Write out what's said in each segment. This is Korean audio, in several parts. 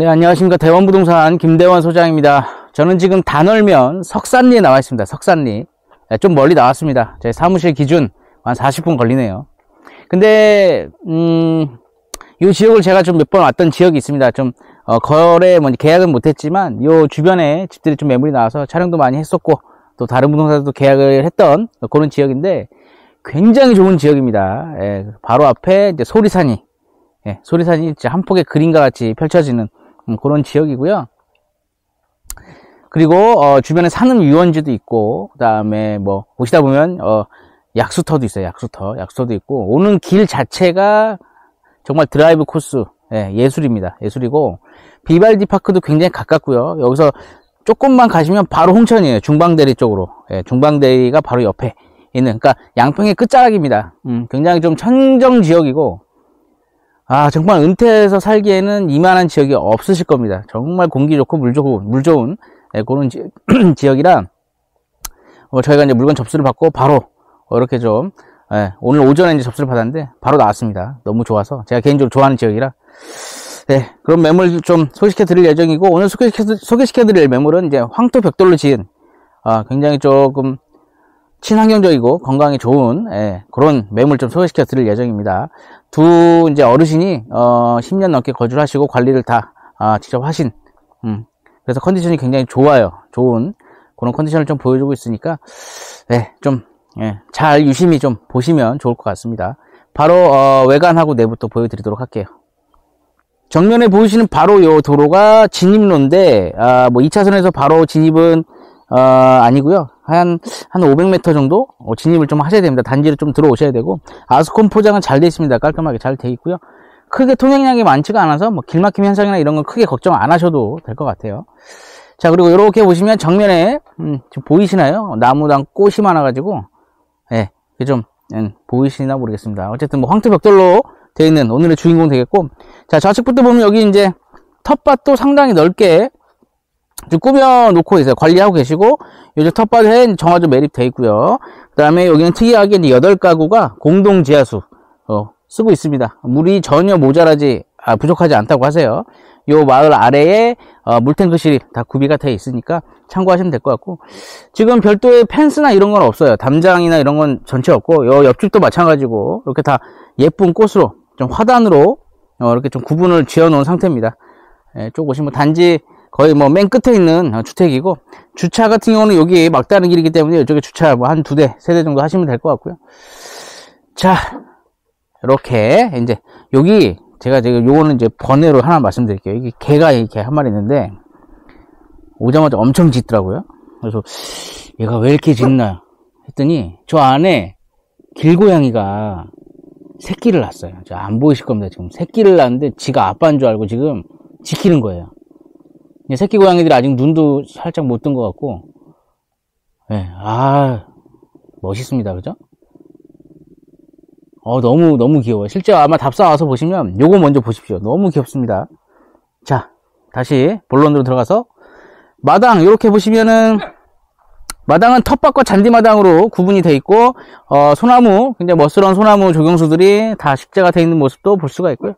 네, 안녕하십니까. 대원부동산 김대원 소장입니다. 저는 지금 단월면 석산리에 나와 있습니다. 석산리. 네, 좀 멀리 나왔습니다. 제 사무실 기준 한 40분 걸리네요. 근데, 음, 이 지역을 제가 좀 몇 번 왔던 지역이 있습니다. 좀, 어, 거래, 뭐, 계약은 못했지만, 요 주변에 집들이 좀 매물이 나와서 촬영도 많이 했었고, 또 다른 부동산도 계약을 했던 그런 지역인데, 굉장히 좋은 지역입니다. 예, 바로 앞에 이제 소리산이, 예, 소리산이 진짜 한 폭의 그림과 같이 펼쳐지는 음, 그런 지역이고요. 그리고 어, 주변에 사는 유원지도 있고 그 다음에 뭐 오시다 보면 어, 약수터도 있어요. 약수터, 약수터도 있고 오는 길 자체가 정말 드라이브 코스 예, 술입니다 예술이고 비발디 파크도 굉장히 가깝고요. 여기서 조금만 가시면 바로 홍천이에요. 중방대리 쪽으로. 예, 중방대리가 바로 옆에 있는 그러니까 양평의 끝자락입니다. 음, 굉장히 좀 천정 지역이고 아, 정말 은퇴해서 살기에는 이만한 지역이 없으실 겁니다. 정말 공기 좋고 물 좋고, 물 좋은, 네, 그런 지, 역이라 어, 저희가 이제 물건 접수를 받고 바로, 어, 이렇게 좀, 네, 오늘 오전에 이제 접수를 받았는데, 바로 나왔습니다. 너무 좋아서. 제가 개인적으로 좋아하는 지역이라. 네, 그럼 매물 좀 소개시켜 드릴 예정이고, 오늘 소개시켜 드릴 매물은 이제 황토 벽돌로 지은, 아, 굉장히 조금, 친환경적이고 건강에 좋은 예, 그런 매물 좀 소개시켜 드릴 예정입니다. 두 이제 어르신이 어, 10년 넘게 거주를 하시고 관리를 다 아, 직접 하신 음, 그래서 컨디션이 굉장히 좋아요. 좋은 그런 컨디션을 좀 보여주고 있으니까 예, 좀 예, 잘 유심히 좀 보시면 좋을 것 같습니다. 바로 어, 외관하고 내부터 보여드리도록 할게요. 정면에 보이시는 바로 요 도로가 진입로인데 아, 뭐 2차선에서 바로 진입은 어, 아니고요. 한, 한 500m 정도 어, 진입을 좀 하셔야 됩니다. 단지를 좀 들어오셔야 되고, 아스콘 포장은 잘 되어 있습니다. 깔끔하게 잘 되어 있고요. 크게 통행량이 많지가 않아서 뭐 길막힘 현상이나 이런 건 크게 걱정 안 하셔도 될 것 같아요. 자, 그리고 이렇게 보시면 정면에, 음, 지금 보이시나요? 나무당 꽃이 많아가지고, 예, 네, 좀, 음, 보이시나 모르겠습니다. 어쨌든 뭐 황토 벽돌로 되어 있는 오늘의 주인공 되겠고, 자, 좌측부터 보면 여기 이제 텃밭도 상당히 넓게 꾸며 놓고 있어요. 관리하고 계시고 요즘 텃밭에 정화조 매립돼 있고요. 그 다음에 여기는 특이하게 이제 8가구가 공동 지하수 어, 쓰고 있습니다. 물이 전혀 모자라지 아, 부족하지 않다고 하세요. 요 마을 아래에 어, 물탱크실이 다 구비가 되어 있으니까 참고하시면 될 것 같고 지금 별도의 펜스나 이런 건 없어요. 담장이나 이런 건 전체 없고 요 옆집도 마찬가지고 이렇게 다 예쁜 꽃으로 좀 화단으로 어, 이렇게 좀 구분을 지어 놓은 상태입니다. 예, 쭉 보시면 단지 거의 뭐 맨 끝에 있는 어, 주택이고 주차 같은 경우는 여기 막다른 길이기 때문에 이쪽에 주차 뭐 한 두 대, 세 대 정도 하시면 될 것 같고요. 자, 이렇게 이제 여기 제가 지금 요거는 이제 번외로 하나 말씀드릴게요. 여기 개가 이렇게 한 마리 있는데 오자마자 엄청 짖더라고요. 그래서 얘가 왜 이렇게 짖나 했더니 저 안에 길고양이가 새끼를 낳았어요. 안 보이실 겁니다. 지금 새끼를 낳았는데 지가 아빠인 줄 알고 지금 지키는 거예요. 새끼 고양이들이 아직 눈도 살짝 못 뜬 것 같고, 네, 아, 멋있습니다. 그죠? 어, 너무, 너무 귀여워요. 실제 아마 답사 와서 보시면 요거 먼저 보십시오. 너무 귀엽습니다. 자, 다시 본론으로 들어가서 마당, 이렇게 보시면은 마당은 텃밭과 잔디마당으로 구분이 되어 있고, 어, 소나무, 굉장히 멋스러운 소나무 조경수들이 다 식재가 되어 있는 모습도 볼 수가 있고요.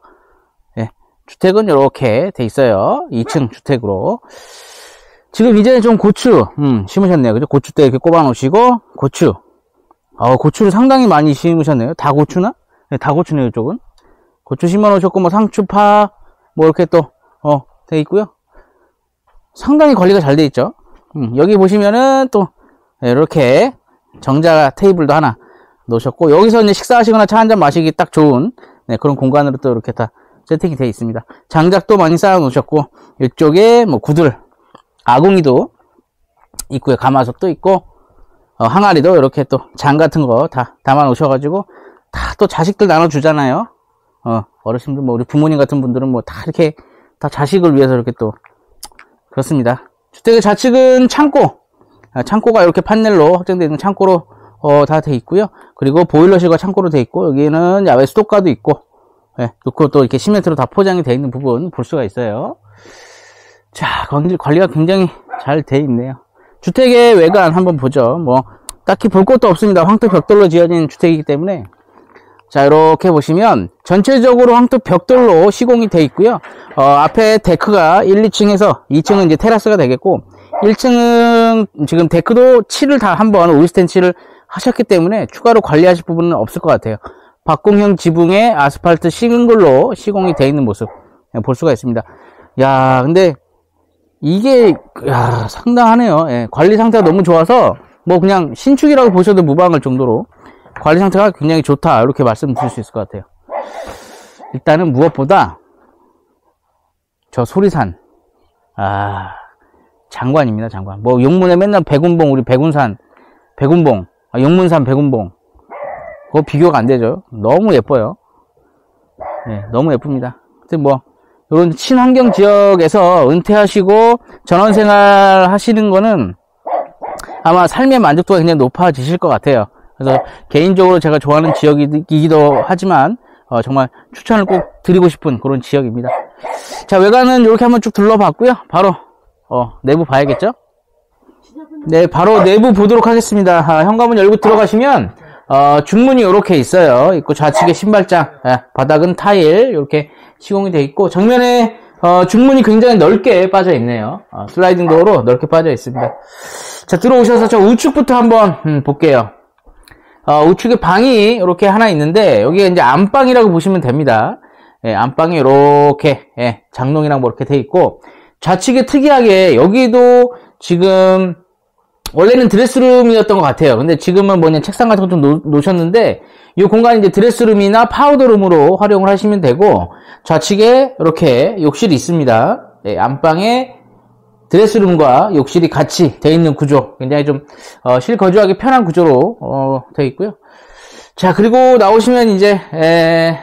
주택은 이렇게 돼 있어요. 2층 주택으로. 지금 이제 좀 고추, 음, 심으셨네요. 그죠? 고추대 이렇게 꼽아 놓으시고, 고추. 어, 고추를 상당히 많이 심으셨네요. 다 고추나? 네, 다 고추네요, 이쪽은. 고추 심어 놓으셨고, 뭐 상추파, 뭐 이렇게 또, 어, 돼 있고요. 상당히 관리가 잘 돼 있죠. 음, 여기 보시면은 또, 네, 이렇게 정자 테이블도 하나 놓으셨고, 여기서 이제 식사하시거나 차 한 잔 마시기 딱 좋은, 네, 그런 공간으로 또 이렇게 다 세팅이 되어 있습니다. 장작도 많이 쌓아 놓으셨고 이쪽에 뭐 구들 아궁이도 있고요. 가마솥도 있고 어, 항아리도 이렇게 또 장 같은 거 다 담아 놓으셔가지고 다 또 자식들 나눠주잖아요. 어, 어르신들 뭐 우리 부모님 같은 분들은 뭐 다 이렇게 다 자식을 위해서 이렇게 또 그렇습니다. 주택의 좌측은 창고 아, 창고가 이렇게 판넬로 확장되어 있는 창고로 어, 다 돼 있고요. 그리고 보일러실과 창고로 돼 있고 여기는 야외 수도가도 있고 네, 놓고 또 이렇게 시멘트로 다 포장이 되어 있는 부분 볼 수가 있어요. 자, 관리가 굉장히 잘 돼 있네요. 주택의 외관 한번 보죠. 뭐, 딱히 볼 것도 없습니다. 황토 벽돌로 지어진 주택이기 때문에 자, 이렇게 보시면 전체적으로 황토 벽돌로 시공이 되어 있고요. 어, 앞에 데크가 1, 2층에서 2층은 이제 테라스가 되겠고 1층은 지금 데크도 칠을 다 한번 오일스텐 칠을 하셨기 때문에 추가로 관리하실 부분은 없을 것 같아요. 박공형 지붕에 아스팔트 싱은 걸로 시공이 되어 있는 모습 볼 수가 있습니다. 야, 근데 이게 야, 상당하네요. 예, 관리 상태가 너무 좋아서 뭐 그냥 신축이라고 보셔도 무방할 정도로 관리 상태가 굉장히 좋다 이렇게 말씀드릴 수 있을 것 같아요. 일단은 무엇보다 저 소리산. 아 장관입니다 장관. 뭐 용문에 맨날 백운봉 우리 백운산 백운봉. 아, 용문산 백운봉 그거 비교가 안 되죠 너무 예뻐요 네, 너무 예쁩니다 하여튼 뭐 이런 친환경 지역에서 은퇴하시고 전원 생활 하시는 거는 아마 삶의 만족도가 굉장히 높아지실 것 같아요 그래서 개인적으로 제가 좋아하는 지역이기도 하지만 어, 정말 추천을 꼭 드리고 싶은 그런 지역입니다. 자 외관은 이렇게 한번 쭉 둘러봤고요. 바로 어, 내부 봐야겠죠? 네, 바로 내부 보도록 하겠습니다. 아, 현관문 열고 들어가시면 어, 중문이 이렇게 있어요. 있고 좌측에 신발장, 아, 바닥은 타일 이렇게 시공이 되어 있고 정면에 어, 중문이 굉장히 넓게 빠져 있네요. 어, 슬라이딩 도어로 넓게 빠져 있습니다. 자 들어오셔서 저 우측부터 한번 음, 볼게요. 어, 우측에 방이 이렇게 하나 있는데 여기가 이제 안방이라고 보시면 됩니다. 예, 안방이 이렇게 예, 장롱이랑 뭐 이렇게 돼 있고 좌측에 특이하게 여기도 지금 원래는 드레스룸이었던 것 같아요. 근데 지금은 뭐냐 책상 같은 거 좀 놓으셨는데 이 공간이 이제 드레스룸이나 파우더룸으로 활용을 하시면 되고 좌측에 이렇게 욕실이 있습니다. 예, 안방에 드레스룸과 욕실이 같이 되어 있는 구조 굉장히 좀 어, 실거주하기 편한 구조로 어, 되어 있고요 자 그리고 나오시면 이제 에,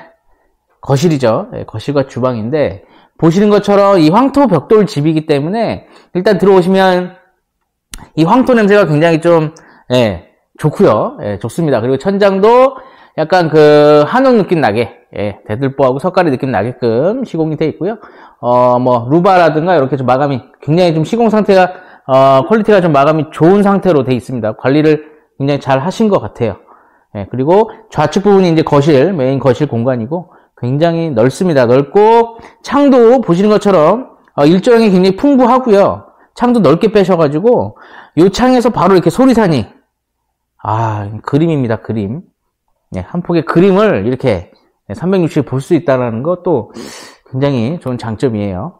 거실이죠 에, 거실과 주방인데 보시는 것처럼 이 황토 벽돌 집이기 때문에 일단 들어오시면 이 황토 냄새가 굉장히 좀 예, 좋고요 예, 좋습니다 그리고 천장도 약간 그 한옥 느낌 나게 예, 대들보하고 서까래 느낌 나게끔 시공이 되어 있고요 어, 뭐, 루바라든가 이렇게 좀 마감이 굉장히 좀 시공 상태가, 어, quality가 좀 마감이 좋은 상태로 되어 있습니다. 관리를 굉장히 잘 하신 것 같아요. 예, 그리고 좌측 부분이 이제 거실, 메인 거실 공간이고 굉장히 넓습니다. 넓고 창도 보시는 것처럼 어, 일조량이 굉장히 풍부하고요. 창도 넓게 빼셔가지고 이 창에서 바로 이렇게 소리산이 아 그림입니다. 그림. 예, 한 폭의 그림을 이렇게 360볼 수 있다는 것도 굉장히 좋은 장점이에요.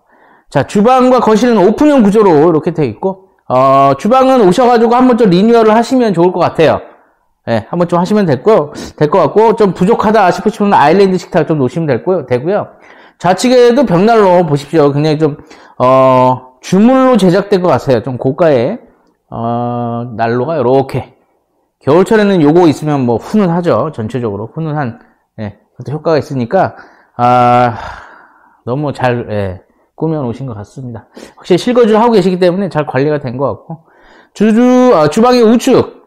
자, 주방과 거실은 오픈형 구조로 이렇게 되어 있고, 어, 주방은 오셔가지고 한번 좀 리뉴얼을 하시면 좋을 것 같아요. 예, 한번 좀 하시면 됐고, 될것 같고, 좀 부족하다 싶으시면 아일랜드 식탁 좀 놓으시면 되고요. 좌측에도 벽난로 보십시오. 굉장히 좀, 어, 주물로 제작된 것 같아요. 좀 고가의, 어, 난로가 이렇게. 겨울철에는 요거 있으면 뭐 훈훈하죠. 전체적으로. 훈훈한, 예, 효과가 있으니까, 아, 너무 잘 예, 꾸며 놓으신 것 같습니다. 확실히 실거주를 하고 계시기 때문에 잘 관리가 된 것 같고 주주 어, 주방의 우측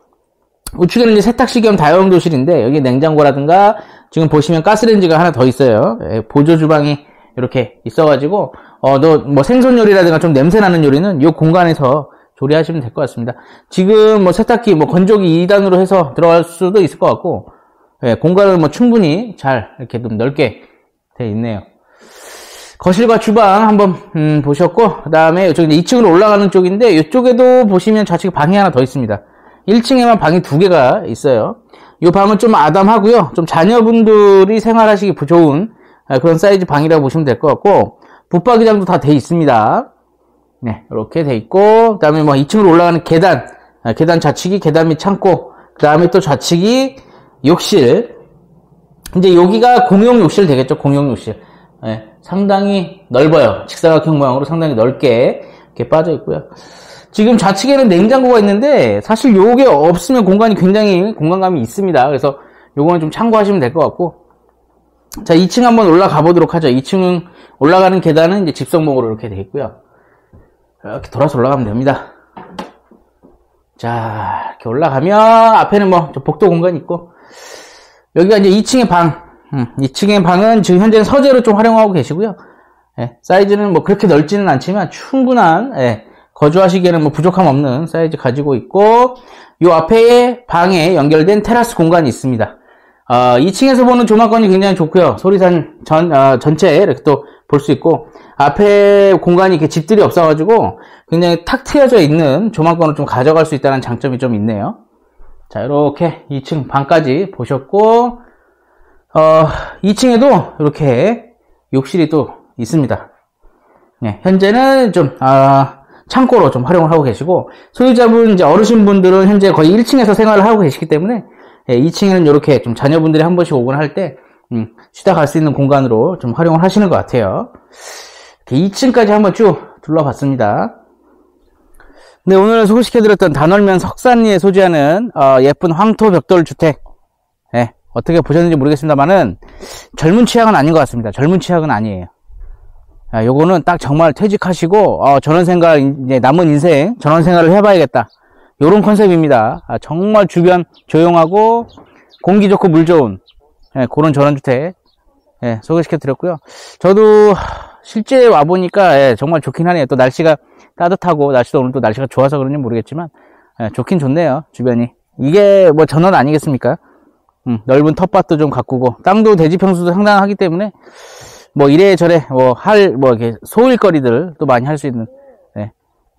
우측에는 세탁실 겸 다용도실인데 여기 냉장고라든가 지금 보시면 가스레인지가 하나 더 있어요. 예, 보조 주방이 이렇게 있어가지고 어 너 뭐 생선 요리라든가 좀 냄새 나는 요리는 이 공간에서 조리하시면 될 것 같습니다. 지금 뭐 세탁기 뭐 건조기 2단으로 해서 들어갈 수도 있을 것 같고 예, 공간을 뭐 충분히 잘 이렇게 좀 넓게 돼 있네요. 거실과 주방 한번 음, 보셨고 그 다음에 이쪽 2층으로 올라가는 쪽인데 이쪽에도 보시면 좌측에 방이 하나 더 있습니다 1층에만 방이 두 개가 있어요 이 방은 좀 아담하고요 좀 자녀분들이 생활하시기 좋은 아, 그런 사이즈 방이라고 보시면 될 것 같고 붙박이장도 다 돼 있습니다 네 이렇게 돼 있고 그 다음에 뭐 2층으로 올라가는 계단 아, 계단 좌측이 계단 및 창고 그 다음에 또 좌측이 욕실 이제 여기가 공용 욕실 되겠죠 공용 욕실 네. 상당히 넓어요. 직사각형 모양으로 상당히 넓게 이렇게 빠져 있고요. 지금 좌측에는 냉장고가 있는데 사실 요게 없으면 공간이 굉장히 공간감이 있습니다. 그래서 요거는 좀 참고하시면 될 것 같고 자 2층 한번 올라가 보도록 하죠. 2층 올라가는 계단은 이제 집성목으로 이렇게 되어 있고요. 이렇게 돌아서 올라가면 됩니다. 자 이렇게 올라가면 앞에는 뭐 복도 공간이 있고 여기가 이제 2층의 방 2층의 음, 방은 지금 현재는 서재로 좀 활용하고 계시고요. 예, 사이즈는 뭐 그렇게 넓지는 않지만 충분한 예, 거주하시기에는 뭐 부족함 없는 사이즈 가지고 있고 이 앞에 방에 연결된 테라스 공간이 있습니다. 어, 2층에서 보는 조망권이 굉장히 좋고요. 소리산 전, 어, 전체 이렇게 또 볼 수 있고, 앞에 공간이 이렇게 집들이 없어가지고, 굉장히 탁 트여져 있는 조망권을 좀 가져갈 수 있다는 장점이 좀 있네요. 자, 이렇게 2층 방까지 보셨고, 어, 2층에도 이렇게 욕실이 또 있습니다. 네, 현재는 좀, 아, 창고로 좀 활용을 하고 계시고, 소유자분, 이제 어르신분들은 현재 거의 1층에서 생활을 하고 계시기 때문에, 예, 2층에는 이렇게 좀 자녀분들이 한 번씩 오거나 할 때, 음, 쉬다 갈 수 있는 공간으로 좀 활용을 하시는 것 같아요. 2층까지 한번 쭉 둘러봤습니다. 네, 오늘 소개시켜드렸던 단월면 석산리에 소재하는 어, 예쁜 황토 벽돌 주택. 네, 어떻게 보셨는지 모르겠습니다만은 젊은 취향은 아닌 것 같습니다. 젊은 취향은 아니에요. 아, 요거는 딱 정말 퇴직하시고 어, 전원생활 이제 남은 인생 전원생활을 해봐야겠다. 요런 컨셉입니다. 아, 정말 주변 조용하고 공기 좋고 물 좋은 예, 그런 전원주택 예, 소개시켜 드렸고요. 저도 실제 와보니까 예, 정말 좋긴 하네요. 또 날씨가 따뜻하고 날씨도 오늘 또 날씨가 좋아서 그런지 모르겠지만 예, 좋긴 좋네요. 주변이. 이게 뭐 전원 아니겠습니까? 음, 넓은 텃밭도 좀 가꾸고 땅도 대지 평수도 상당하기 때문에 뭐 이래저래 뭐 할뭐 이렇게 소일거리들 또 많이 할 수 있는 예,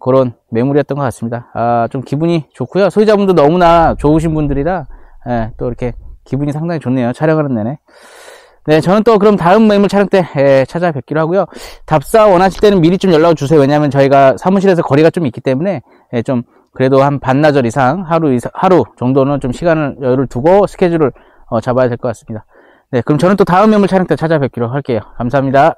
그런 매물이었던 것 같습니다. 아, 좀 기분이 좋고요. 소유자분도 너무나 좋으신 분들이라 예, 또 이렇게 기분이 상당히 좋네요. 촬영하는 내내. 네, 저는 또 그럼 다음 매물 촬영 때 예, 찾아뵙기로 하고요. 답사 원하실 때는 미리 좀 연락을 주세요. 왜냐하면 저희가 사무실에서 거리가 좀 있기 때문에 예, 좀 그래도 한 반나절 이상 하루 이상, 하루 정도는 좀 시간을 여유를 두고 스케줄을 어, 잡아야 될 것 같습니다. 네, 그럼 저는 또 다음 매물 촬영 때 찾아뵙기로 할게요. 감사합니다.